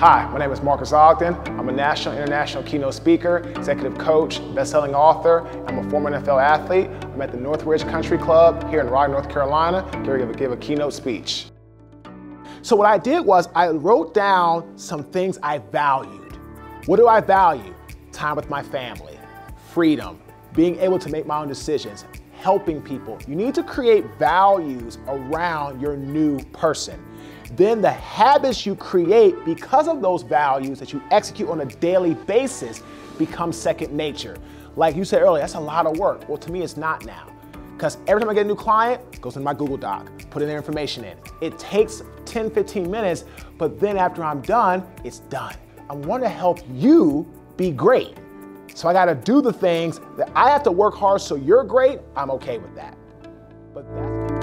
Hi, my name is Marques Ogden. I'm a national international keynote speaker, executive coach, best-selling author. I'm a former NFL athlete. I'm at the Northridge Country Club here in Raleigh, North Carolina, to give, give a keynote speech. So what I did was I wrote down some things I valued. What do I value? Time with my family, freedom, being able to make my own decisions, helping people. You need to create values around your new person then the habits you create because of those values that you execute on a daily basis become second nature. Like you said earlier, that's a lot of work. Well, to me, it's not now. Because every time I get a new client, goes in my Google Doc, put in their information in. It takes 10, 15 minutes, but then after I'm done, it's done. I want to help you be great. So I got to do the things that I have to work hard so you're great. I'm okay with that. But that's